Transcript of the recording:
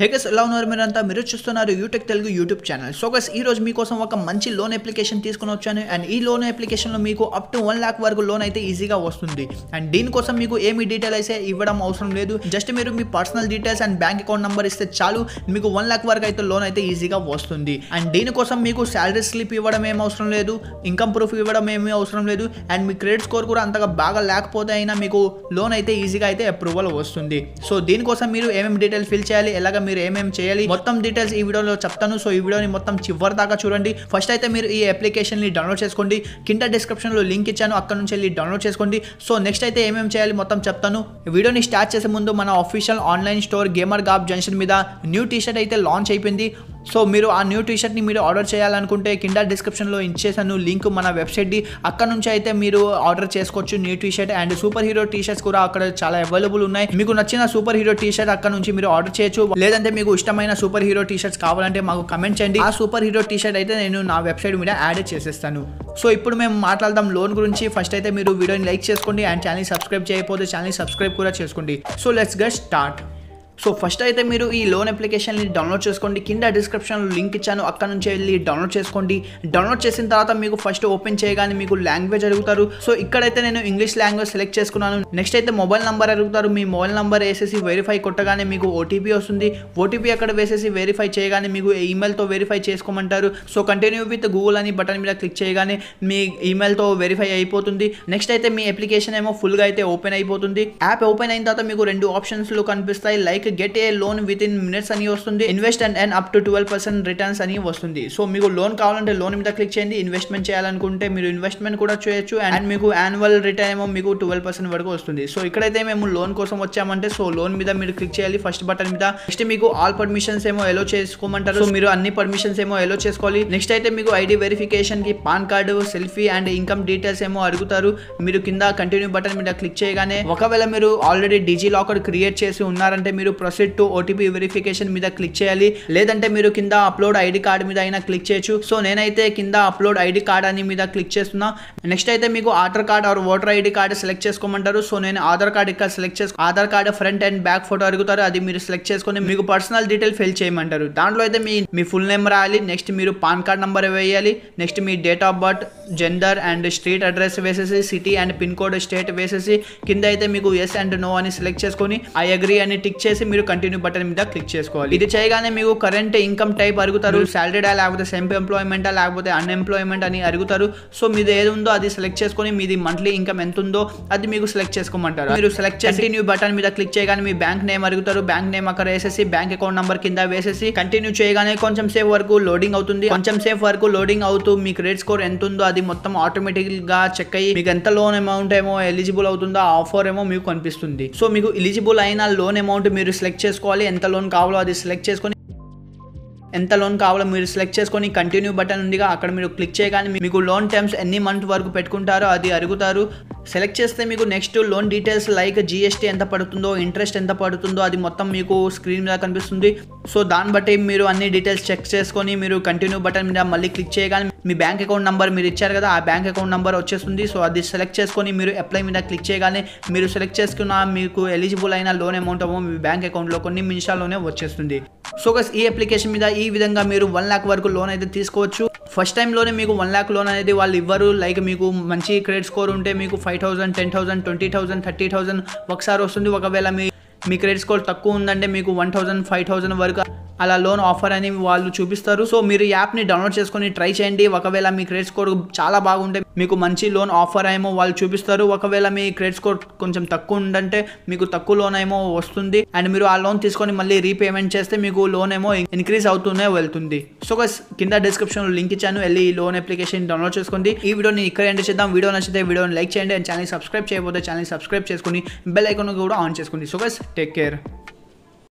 హేగస్ ఎలా ఉన్నారు మీరంతా? మీరు చూస్తున్నారు UTech Telugu YouTube channel. So guys ఈ రోజు మీకోసం ఒక మంచి లోన్ అప్లికేషన్ తీసుకుని వచ్చాను. అండ్ ఈ లోన్ అప్లికేషన్లో మీకు అప్ టు వన్ లాక్ వరకు లోన్ అయితే ఈజీగా వస్తుంది. అండ్ దీనికోసం మీకు ఏమి డీటెయిల్ అయితే ఇవ్వడం అవసరం లేదు. జస్ట్ మీరు మీ personal details and bank account number ఇస్తే చాలు. మీకు వన్ లాక్ వరకు అయితే లోన్ అయితే ఈజీగా వస్తుంది. అండ్ దీనికోసం మీకు శాలరీ స్లిప్ ఇవ్వడం ఏం అవసరం లేదు. ఇన్కమ్ ప్రూఫ్ ఇవ్వడం ఏమీ అవసరం లేదు. అండ్ మీ క్రెడిట్ స్కోర్ కూడా అంతగా బాగా లేకపోతే అయినా మీకు లోన్ అయితే ఈజీగా అయితే అప్రూవల్ వస్తుంది. సో దీనికోసం మీరు ఏమేమి డీటెయిల్స్ ఫిల్ చేయాలి? ఎలాగ మీరు ఏమేమి చేయాలి? మొత్తం డీటెయిల్స్ ఈ వీడియోలో చెప్తాను. సో ఈ వీడియోని మొత్తం చివరి దాకా చూడండి. ఫస్ట్ అయితే మీరు ఈ అప్లికేషన్ని డౌన్లోడ్ చేసుకోండి. కింద డిస్క్రిప్షన్లో లింక్ ఇచ్చాను. అక్కడ నుంచి వెళ్ళి డౌన్లోడ్ చేసుకోండి. సో నెక్స్ట్ అయితే ఏమేమి చేయాలి మొత్తం చెప్తాను. వీడియోని స్టార్ట్ చేసే ముందు మన official online store gamer garb junction మీద న్యూ టీ షర్ట్ అయితే లాంచ్ అయిపోయింది. సో మీరు ఆ న్యూ టీ షర్ట్ని మీరు ఆర్డర్ చేయాలనుకుంటే కింద డిస్క్రిప్షన్లో ఇచ్చేసాను లింక్ మన వెబ్సైట్ది అక్కడ నుంచి అయితే మీరు ఆర్డర్ చేసుకోవచ్చు new T shirt and superhero T shirts కూడా అక్కడ చాలా అవైలబుల్ ఉన్నాయి. మీకు నచ్చిన సూపర్ హీరో టీ షర్ట్ అక్కడ నుంచి మీరు ఆర్డర్ చేయొచ్చు. లేదంటే మీకు ఇష్టమైన సూపర్ హీరో టీ షర్ట్స్ కావాలంటే మాకు కమెంట్ చేయండి. ఆ సూపర్ హీరో టీ షర్ట్ అయితే నేను నా వెబ్సైట్ మీద యాడ్ చేసేస్తాను. సో ఇప్పుడు మేము మాట్లాడదాం లోన్ గురించి. ఫస్ట్ అయితే మీరు వీడియోని లైక్ చేసుకోండి అండ్ ఛానల్ సబ్స్క్రైబ్ చేయకపోతే ఛానల్ సబ్స్క్రైబ్ కూడా చేసుకోండి. So let's get start so first అయితే మీరు ఈ లోన్ అప్లికేషన్ని డౌన్లోడ్ చేసుకోండి. కింద డిస్క్రిప్షన్లో లింక్ ఇచ్చాను. అక్కడ నుంచి వెళ్ళి డౌన్లోడ్ చేసుకోండి. డౌన్లోడ్ చేసిన తర్వాత మీకు ఫస్ట్ ఓపెన్ చేయగానే మీకు లాంగ్వేజ్ అడుగుతారు. సో ఇక్కడైతే నేను ఇంగ్లీష్ లాంగ్వేజ్ సెలెక్ట్ చేసుకున్నాను. నెక్స్ట్ అయితే మొబైల్ నెంబర్ అడుగుతారు. మీ మొబైల్ నెంబర్ వేసేసి వెరిఫై కొట్టగానే మీకు ఓటీపీ వస్తుంది. ఓటీపీ అక్కడ వేసేసి వెరిఫై చేయగానే మీకు ఈమెయిల్తో వెరిఫై చేసుకోమంటారు. సో కంటిన్యూ విత్ గూగుల్ అని బటన్ మీద క్లిక్ చేయగానే మీ ఈమెయిల్తో వెరిఫై అయిపోతుంది. నెక్స్ట్ అయితే మీ అప్లికేషన్ ఏమో ఫుల్గా అయితే ఓపెన్ అయిపోతుంది. యాప్ ఓపెన్ అయిన తర్వాత మీకు రెండు ఆప్షన్స్లో కనిపిస్తాయి. Like get a loan within minutes అని వస్తుంది. Invest and and up to twelve percent returns అని వస్తుంది. సో మీకు లోన్ కావాలంటే లోన్ మీద క్లిక్ చేయండి. ఇన్వెస్ట్మెంట్ చేయాలనుకుంటే మీరు ఇన్వెస్ట్మెంట్ కూడా చేయొచ్చు. అండ్ మీకు యాన్యువల్ రిటర్న్ ఏమో మీకు ట్వెల్వ్ పర్సెంట్ వరకు వస్తుంది. సో ఇక్కడైతే మేము లోన్ కోసం వచ్చామంటే సో లోన్ మీద మీరు క్లిక్ చేయాలి. ఫస్ట్ బటన్ మీద నెక్స్ట్ మీకు ఆల్ పర్మిషన్స్ ఏమో ఎలో చేసుకోమంటారు. సో మీరు అన్ని పర్మిషన్స్ ఏమో ఎలో చేసుకోవాలి. నెక్స్ట్ అయితే మీకు ఐడి వెరిఫికేషన్కి PAN card selfie and income details ఏమో అడుగుతారు. మీరు కింద కంటిన్యూ బటన్ మీద క్లిక్ చేయగానే ఒకవేళ మీరు ఆల్రెడీ డిజీ లాకర్ క్రియేట్ చేసి ఉన్నారంటే మీరు ప్రొసీడ్ టు ఓటీపీ వెరిఫికేషన్ మీద క్లిక్ చేయాలి. లేదంటే మీరు కింద అప్లోడ్ ఐడి కార్డ్ మీద అయినా క్లిక్ చేయొచ్చు. సో నేనైతే కింద అప్లోడ్ ఐడి కార్డ్ అని మీద క్లిక్ చేస్తున్నా. నెక్స్ట్ అయితే మీకు Aadhaar card or voter ID card select చేసుకోమంటారు. సో నేను ఆధార్ కార్డ్ ఇక్కడ సెలెక్ట్ చేసుకో Aadhaar card front and back photo అడుగుతారు. అది మీరు సెలెక్ట్ చేసుకొని మీకు పర్సనల్ డీటెయిల్ ఫిల్ చేయమంటారు. దాంట్లో అయితే మీ మీ ఫుల్ నేమ్ రాయాలి. నెక్స్ట్ మీరు పాన్ కార్డ్ నెంబర్ వేయాలి. Next me date of birth gender and street address వేసేసి city and pin code state వేసేసి కింద అయితే మీకు ఎస్ అండ్ నో అని సెలెక్ట్ చేసుకొని ఐ అగ్రీ అని టిక్ చేసి మీరు కంటిన్యూ బటన్ మీద క్లిక్ చేసుకోవాలి. ఇది చేయగానే మీకు కరెంట్ ఇన్కమ్ టైప్ అడుగుతారు సాలరీడా లేకపోతే సెల్ఫ్ ఎంప్లాయ్మెంటా లేకపోతే అన్ఎంప్లాయ్మెంట్ అని అడుగుతారు సో మీది ఏది ఉందో అది సెలెక్ట్ చేసుకొని మీది మంత్లీ ఇన్కమ్ ఎంత ఉందో అది మీకు సెలెక్ట్ చేసుకోమంటారు. మీరు సెలెక్ట్ చేసి కంటిన్యూ బటన్ మీద క్లిక్ చేయగానే మీ బ్యాంక్ నేమ్ అడుగుతారు బ్యాంక్ నేమ్ అక్కడ వేసేసి బ్యాంక్ అకౌంట్ నంబర్ కింద వేసేసి కంటిన్యూ చేయగానే కొంచెం సేపు వరకు లోడింగ్ అవుతుంది. కొంచెం సేపు వరకు లోడింగ్ అవుతూ మీ క్రెడిట్ స్కోర్ ఎంత ఉందో అది మొత్తం ఆటోమేటిక్గా చెక్ అయ్యి మీకు ఎంత లోన్ అమౌంట్ ఏమో ఎలిజిబుల్ అవుతుందో ఆఫర్ ఏమో మీకు కనిపిస్తుంది. సో మీకు ఎలిజిబుల్ అయిన లోన్ అమౌంట్ మీరు సెలెక్ట్ చేసుకోవాలి ఎంత లోన్ కావాలో అది సెలెక్ట్ చేసుకొని ఎంత లోన్ కావాలో మీరు సెలెక్ట్ చేసుకొని కంటిన్యూ బటన్ ఉందిగా అక్కడ మీరు క్లిక్ చేయగానే మీకు లోన్ టర్మ్స్ ఎన్ని మంత్ వరకు పెట్టుకుంటారో అది అడుగుతారు. సెలెక్ట్ చేస్తే మీకు next loan details like GST ఎంత పడుతుందో ఇంట్రెస్ట్ ఎంత పడుతుందో అది మొత్తం మీకు స్క్రీన్ మీద కనిపిస్తుంది. సో దాన్ని బట్టి మీరు అన్ని డీటెయిల్స్ చెక్ చేసుకొని మీరు కంటిన్యూ బటన్ మీద మళ్ళీ క్లిక్ చేయగానే మీ బ్యాంక్ అకౌంట్ నెంబర్ మీరు ఇచ్చారు కదా ఆ బ్యాంక్ అకౌంట్ నెంబర్ వచ్చేస్తుంది. సో అది సెలెక్ట్ చేసుకొని మీరు అప్లై మీద క్లిక్ చేయగానే మీరు సెలెక్ట్ చేసుకున్న మీకు ఎలిజిబుల్ అయిన లోన్ అమౌంట్ ఏమో మీ బ్యాంక్ అకౌంట్లో కొన్ని నిమిషాల్లోనే వచ్చేస్తుంది. సో గస్ ఈ అప్లికేషన్ మీద ఈ విధంగా మీరు వన్ ల్యాక్ వరకు లోన్ అయితే తీసుకోవచ్చు. ఫస్ట్ టైంలోనే మీకు వన్ ల్యాక్ లోన్ అనేది వాళ్ళు ఇవ్వరు. లైక్ మీకు మంచి క్రెడిట్ స్కోర్ ఉంటే మీకు five thousand ten thousand twenty thousand thirty thousand ఒకసారి వస్తుంది. ఒకవేళ మీ మీ క్రెడిట్ స్కోర్ తక్కువ ఉందంటే మీకు వన్ థౌసండ్ ఫైవ్ థౌసండ్ వరకు అలా లోన్ ఆఫర్ అని వాళ్ళు చూపిస్తారు. సో మీరు యాప్ని డౌన్లోడ్ చేసుకొని ట్రై చేయండి. ఒకవేళ మీ క్రెడిట్ స్కోర్ చాలా బాగుంటే మీకు మంచి లోన్ ఆఫర్ ఏమో వాళ్ళు చూపిస్తారు. ఒకవేళ మీ క్రెడిట్ స్కోర్ కొంచెం తక్కువ ఉందంటే మీకు తక్కువ లోన్ ఏమో వస్తుంది. అండ్ మీరు ఆ లోన్ తీసుకొని మళ్ళీ రీపేమెంట్ చేస్తే మీకు లోన్ ఏమో ఇంక్రీజ్ అవుతూనే వెళ్తుంది. సో గస్ కింద డిస్క్రిప్షన్లో లింక్ ఇచ్చాను. వెళ్ళి ఈ లోన్ అప్లికేషన్ డౌన్లోడ్ చేసుకోండి. ఈ వీడియోని ఇక్కడ ఎండ్ చేద్దాం. వీడియో నచ్చితే వీడియోని లైక్ చేయండి. అండ్ ఛానల్ సబ్స్క్రైబ్ చేయకపోతే ఛానల్ సబ్స్క్రైబ్ చేసుకుని బెల్ ఐకాన్ కూడా ఆన్ చేసుకోండి. So guys take care